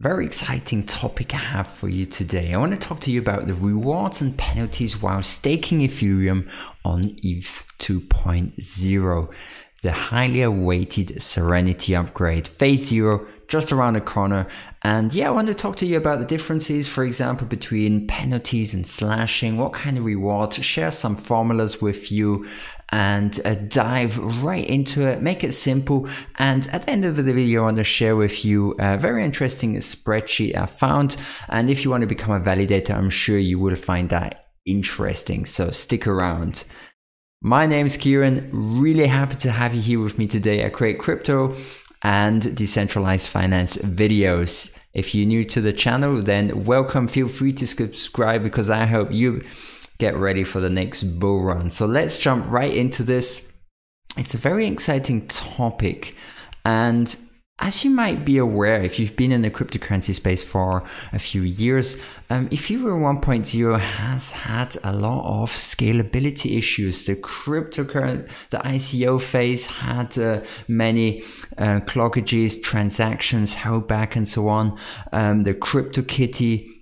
Very exciting topic I have for you today. I want to talk to you about the rewards and penalties while staking Ethereum on ETH 2.0, the highly awaited Serenity upgrade, phase zero, just around the corner. And yeah, I want to talk to you about the differences, for example, between penalties and slashing, what kind of rewards, share some formulas with you, and uh, dive right into it, make it simple. And at the end of the video, I want to share with you a very interesting spreadsheet I found. And if you want to become a validator, I'm sure you will find that interesting. So stick around. My name is Kierin. Really happy to have you here with me today. I create crypto and decentralized finance videos. If you're new to the channel, then welcome. Feel free to subscribe because I hope you get ready for the next bull run. So let's jump right into this. It's a very exciting topic. And as you might be aware, if you've been in the cryptocurrency space for a few years, um, Ethereum 1.0 has had a lot of scalability issues. The cryptocurrency, the ICO phase had uh, many uh, clockages, transactions held back, and so on. Um, the CryptoKitty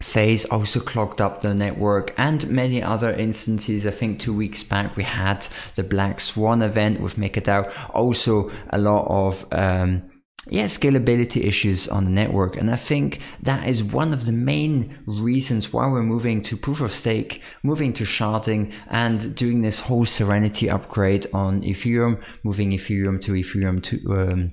phase also clogged up the network and many other instances. I think two weeks back we had the Black Swan event with MakerDAO. Also a lot of um, yeah, scalability issues on the network. And I think that is one of the main reasons why we're moving to proof of stake, moving to sharding and doing this whole Serenity upgrade on Ethereum, moving Ethereum to Ethereum to um,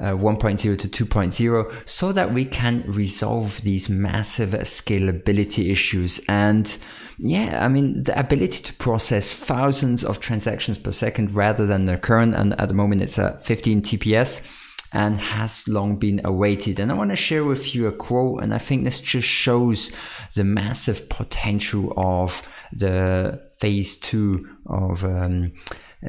uh, 1.0 to 2.0 so that we can resolve these massive scalability issues. And yeah, I mean, the ability to process thousands of transactions per second rather than the current, and at the moment it's at 15 TPS and has long been awaited. And I want to share with you a quote, and I think this just shows the massive potential of the phase two of um,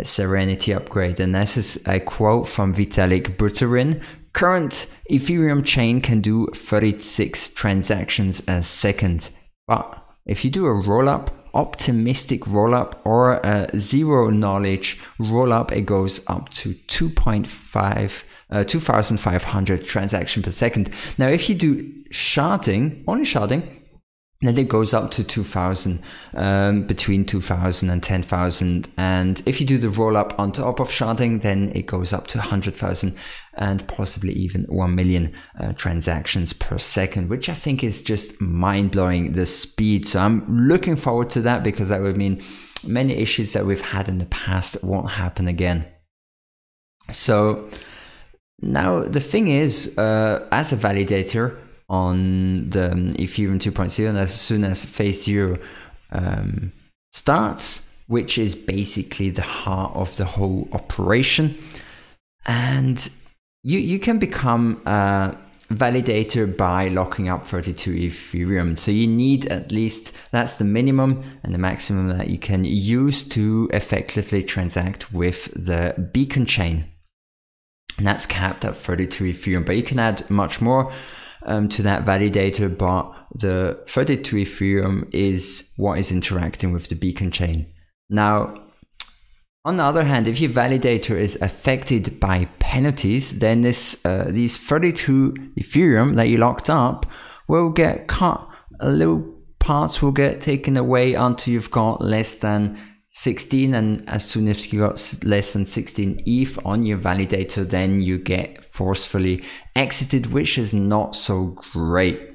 Serenity upgrade. And this is a quote from Vitalik Buterin. Current Ethereum chain can do 36 transactions a second. But if you do a rollup, optimistic rollup or a zero knowledge rollup, it goes up to 2.5 uh, 2500 transaction per second. Now, if you do sharding, only sharding, then it goes up to 2000, um, between 2000 and 10,000. And if you do the roll up on top of sharding, then it goes up to 100,000 and possibly even 1 million uh, transactions per second, which I think is just mind blowing the speed. So I'm looking forward to that because that would mean many issues that we've had in the past won't happen again. So, now, the thing is, uh, as a validator on the Ethereum 2.0, and as soon as phase zero um, starts, which is basically the heart of the whole operation, and you, you can become a validator by locking up 32 Ethereum. So you need at least, that's the minimum and the maximum that you can use to effectively transact with the beacon chain and that's capped at 32 Ethereum. But you can add much more um, to that validator, but the 32 Ethereum is what is interacting with the beacon chain. Now, on the other hand, if your validator is affected by penalties, then this uh, these 32 Ethereum that you locked up will get cut. A little parts will get taken away until you've got less than 16 and as soon as you got less than 16 ETH on your validator then you get forcefully exited which is not so great.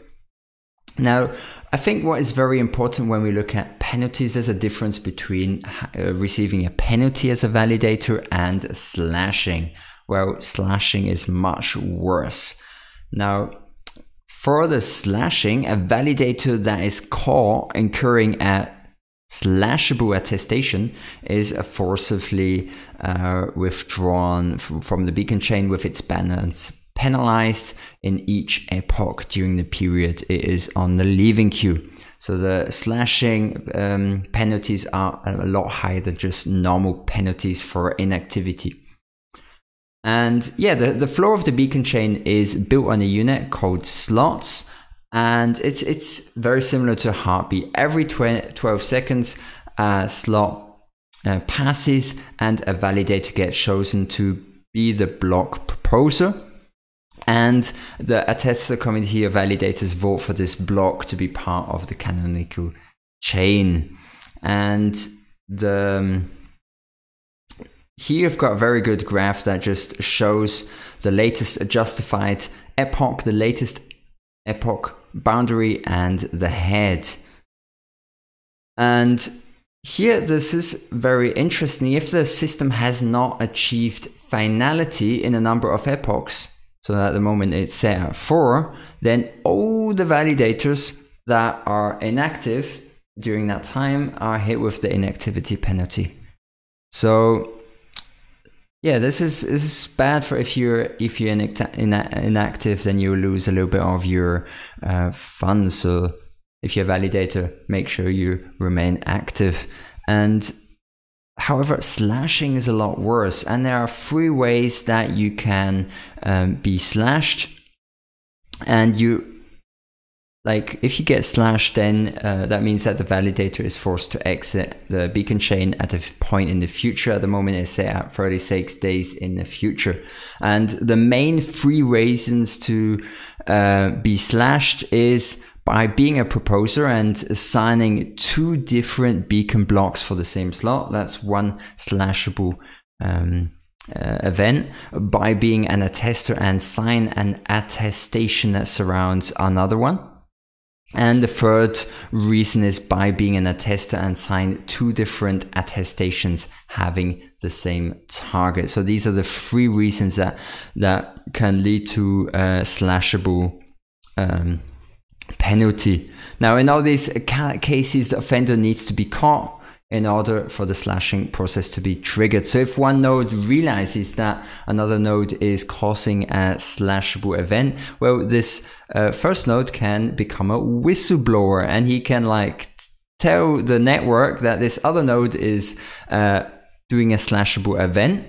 Now, I think what is very important when we look at penalties, there's a difference between uh, receiving a penalty as a validator and slashing. Well, slashing is much worse. Now, for the slashing, a validator that is caught incurring a slashable attestation is forcibly uh, withdrawn from the beacon chain with its balance penalized in each epoch during the period it is on the leaving queue. So the slashing um, penalties are a lot higher than just normal penalties for inactivity. And yeah, the, the floor of the beacon chain is built on a unit called slots and it's it's very similar to heartbeat. Every 12 seconds, a slot uh, passes and a validator gets chosen to be the block proposer. And the attester committee of validators vote for this block to be part of the canonical chain. And the um, here you've got a very good graph that just shows the latest justified epoch, the latest epoch boundary, and the head. And here, this is very interesting. If the system has not achieved finality in a number of epochs, so at the moment it's set at four, then all the validators that are inactive during that time are hit with the inactivity penalty. So yeah, this is this is bad for if you're if you're inactive, then you lose a little bit of your uh, funds. So if you're a validator, make sure you remain active. And however, slashing is a lot worse, and there are three ways that you can um, be slashed, and you like if you get slashed then uh, that means that the validator is forced to exit the beacon chain at a point in the future. At the moment it's set at 36 days in the future. And the main three reasons to uh, be slashed is by being a proposer and assigning two different beacon blocks for the same slot. That's one slashable um, uh, event. By being an attester and sign an attestation that surrounds another one and the third reason is by being an attester and sign two different attestations having the same target. So these are the three reasons that that can lead to a slashable um, penalty. Now, in all these cases, the offender needs to be caught in order for the slashing process to be triggered. So if one node realizes that another node is causing a slashable event, well, this uh, first node can become a whistleblower and he can like tell the network that this other node is uh, doing a slashable event.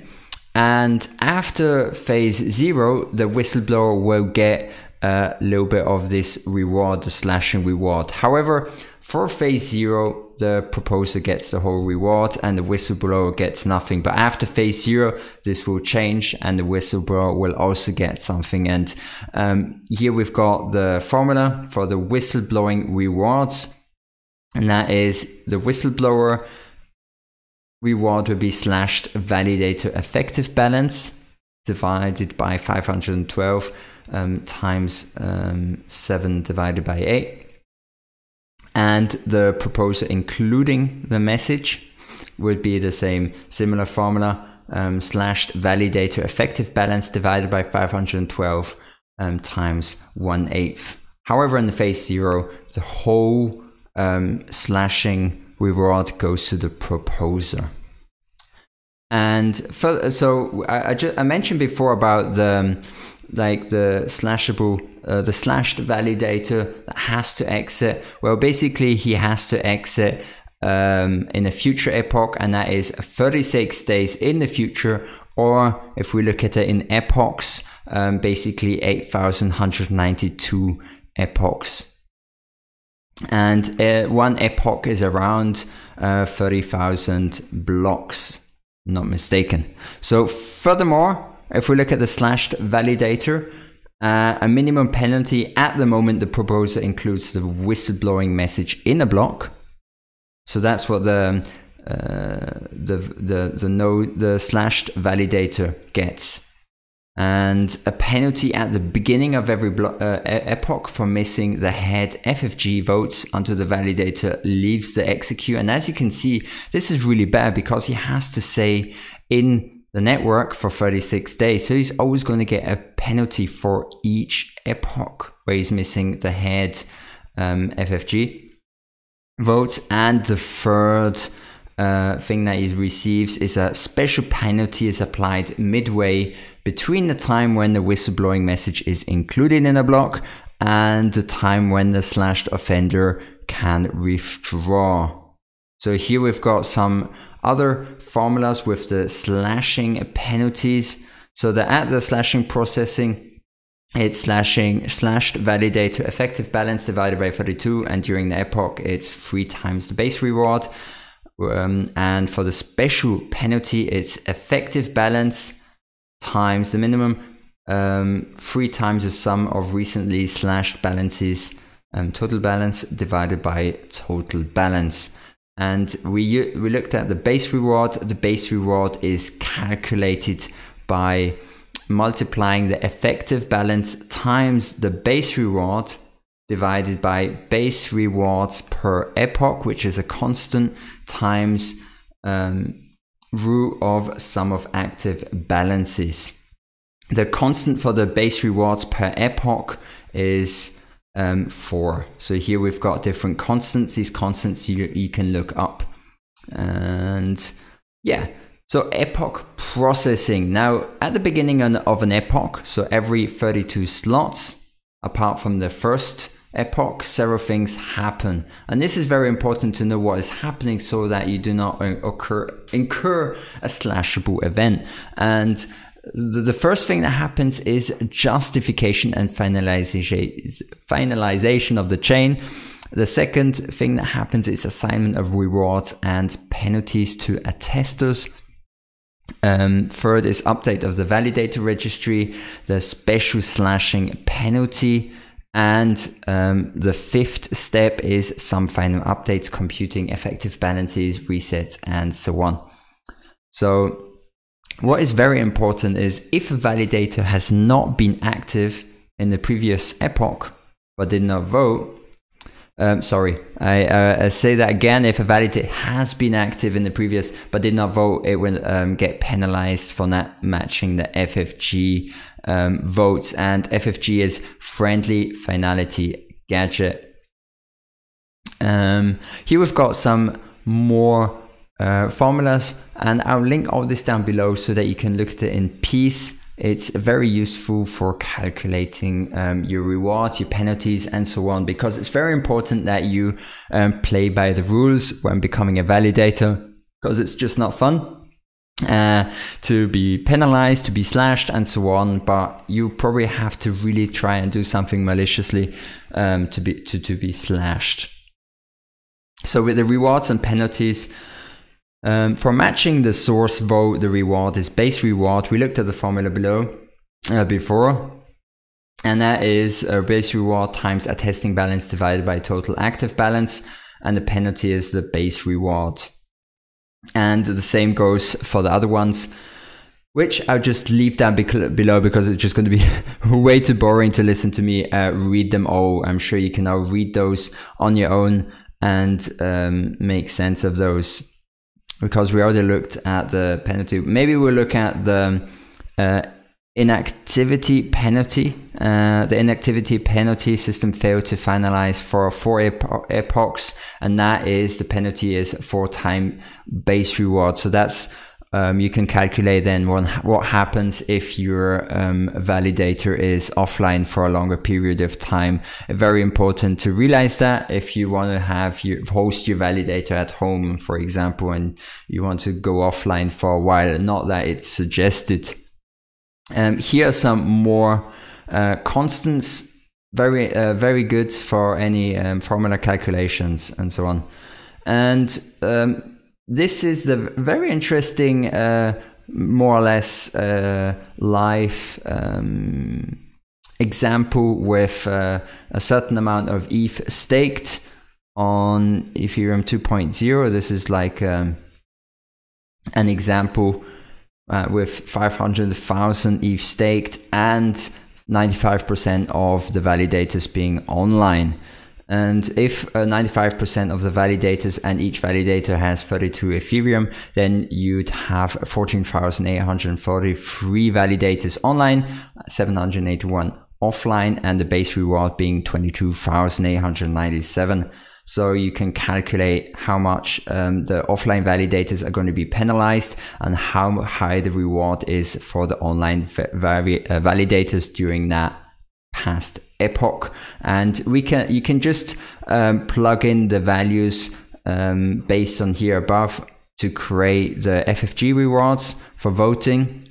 And after phase zero, the whistleblower will get a little bit of this reward, the slashing reward. However, for phase zero, the proposer gets the whole reward and the whistleblower gets nothing. But after phase zero, this will change and the whistleblower will also get something. And um, here we've got the formula for the whistleblowing rewards. And that is the whistleblower reward will be slashed validator effective balance divided by 512 um, times um, 7 divided by 8 and the proposer including the message would be the same similar formula um, slashed validator effective balance divided by 512 um, times 1 eighth. However, in the phase zero, the whole um, slashing reward goes to the proposer. And for, so I, I, just, I mentioned before about the like the slashable uh, the slashed validator that has to exit. Well basically he has to exit um, in a future epoch and that is 36 days in the future. Or if we look at it in epochs um, basically 8192 epochs. And uh, one epoch is around uh, 30,000 blocks not mistaken. So furthermore if we look at the slashed validator, uh, a minimum penalty at the moment, the proposer includes the whistleblowing message in a block. So that's what the uh, the the the node the slashed validator gets, and a penalty at the beginning of every uh, epoch for missing the head FFG votes until the validator leaves the exit queue. And as you can see, this is really bad because he has to say in the network for 36 days. So he's always going to get a penalty for each epoch where he's missing the head um, FFG votes. And the third uh, thing that he receives is a special penalty is applied midway between the time when the whistleblowing message is included in a block and the time when the slashed offender can withdraw. So here we've got some other formulas with the slashing penalties. So the at the slashing processing, it's slashing slashed validator effective balance divided by 32, and during the epoch, it's three times the base reward. Um, and for the special penalty, it's effective balance times the minimum um, three times the sum of recently slashed balances, um, total balance divided by total balance. And we, we looked at the base reward. The base reward is calculated by multiplying the effective balance times the base reward divided by base rewards per epoch, which is a constant, times um, root of sum of active balances. The constant for the base rewards per epoch is um, 4. So here we've got different constants. These constants you, you can look up. And yeah, so epoch processing. Now, at the beginning of an epoch, so every 32 slots, apart from the first epoch, several things happen. And this is very important to know what is happening so that you do not occur, incur a slashable event. And the first thing that happens is justification and finalization, finalization of the chain. The second thing that happens is assignment of rewards and penalties to attesters. Um, third is update of the validator registry, the special slashing penalty, and um, the fifth step is some final updates, computing effective balances, resets, and so on. So what is very important is if a validator has not been active in the previous epoch but did not vote, um, sorry, I uh, say that again. If a validator has been active in the previous but did not vote, it will um, get penalized for not matching the FFG um, votes. And FFG is friendly finality gadget. Um, here we've got some more uh, formulas and I'll link all this down below so that you can look at it in peace. It's very useful for calculating um, your rewards, your penalties, and so on, because it's very important that you um, play by the rules when becoming a validator, because it's just not fun. Uh, to be penalized, to be slashed, and so on. But you probably have to really try and do something maliciously um, to be to, to be slashed. So with the rewards and penalties, um, for matching the source vote, the reward is base reward. We looked at the formula below uh, before, and that is a base reward times attesting balance divided by total active balance, and the penalty is the base reward. And the same goes for the other ones, which I'll just leave down below because it's just going to be way too boring to listen to me uh, read them all. I'm sure you can now read those on your own and um, make sense of those because we already looked at the penalty. Maybe we'll look at the uh, inactivity penalty. Uh, the inactivity penalty system failed to finalize for four epochs, and that is the penalty is four time base reward. So that's um, you can calculate then what, what happens if your um, validator is offline for a longer period of time. Very important to realize that if you want to have your host your validator at home, for example, and you want to go offline for a while, not that it's suggested. Um, here are some more uh, constants, very uh, very good for any um, formula calculations and so on. And um, this is the very interesting, uh, more or less uh, live um, example with uh, a certain amount of ETH staked on Ethereum 2.0. This is like um, an example uh, with 500,000 ETH staked and 95% of the validators being online. And if 95% uh, of the validators and each validator has 32 Ethereum, then you'd have 14,843 validators online, 781 offline, and the base reward being 22,897. So you can calculate how much um, the offline validators are going to be penalized and how high the reward is for the online uh, validators during that past epoch and we can you can just um, plug in the values um, based on here above to create the FFG rewards for voting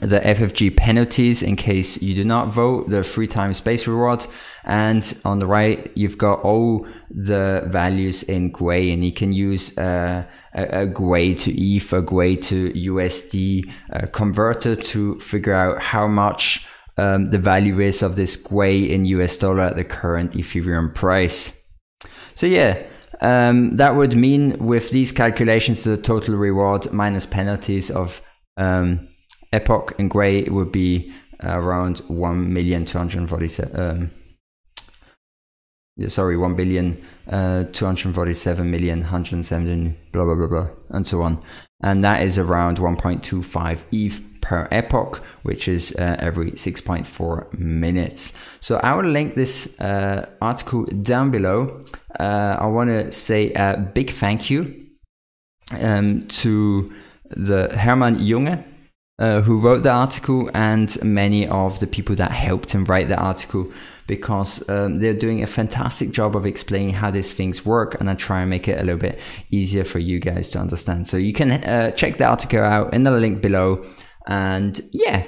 the FFG penalties in case you do not vote, the free time space reward. And on the right, you've got all the values in Gwei and you can use uh, a, a Gwei to ETH, a Gwei to USD uh, converter to figure out how much um, the value is of this Gwei in US dollar at the current Ethereum price. So yeah, um, that would mean with these calculations, the total reward minus penalties of um, Epoch and Gwei would be around 1 million 247 um, yeah, sorry 1 billion uh, 247 million 117 blah blah blah blah and so on and that is around 1.25 ETH per epoch which is uh, every 6.4 minutes. So I will link this uh, article down below. Uh, I want to say a big thank you um, to the Herman Junge uh, who wrote the article and many of the people that helped him write the article because um, they're doing a fantastic job of explaining how these things work and I try and make it a little bit easier for you guys to understand. So you can uh, check the article out in the link below and yeah,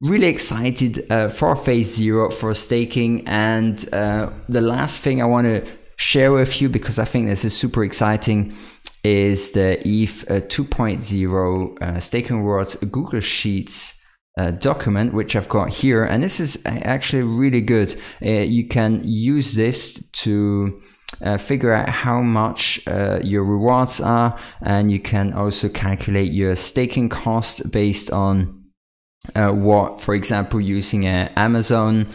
really excited uh, for phase zero for staking and uh, the last thing I want to share with you because I think this is super exciting is the ETH uh, 2.0 uh, staking rewards Google Sheets uh, document, which I've got here. And this is actually really good. Uh, you can use this to uh, figure out how much uh, your rewards are, and you can also calculate your staking cost based on what, for example, using Amazon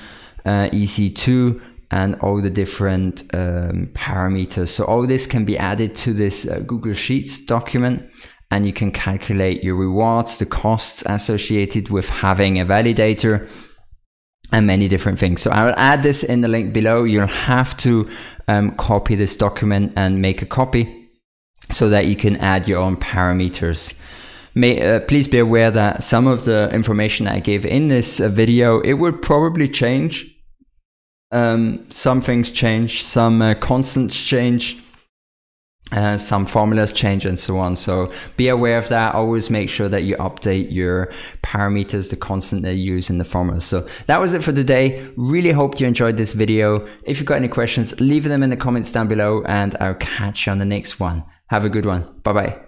EC2 and all the different um, parameters. So all this can be added to this uh, Google Sheets document and you can calculate your rewards, the costs associated with having a validator and many different things. So I will add this in the link below. You'll have to um, copy this document and make a copy so that you can add your own parameters. May, uh, please be aware that some of the information I gave in this uh, video, it will probably change um, some things change, some uh, constants change, uh, some formulas change and so on. So be aware of that. Always make sure that you update your parameters, the constant they use in the formulas. So that was it for today. Really hope you enjoyed this video. If you've got any questions, leave them in the comments down below and I'll catch you on the next one. Have a good one. Bye bye.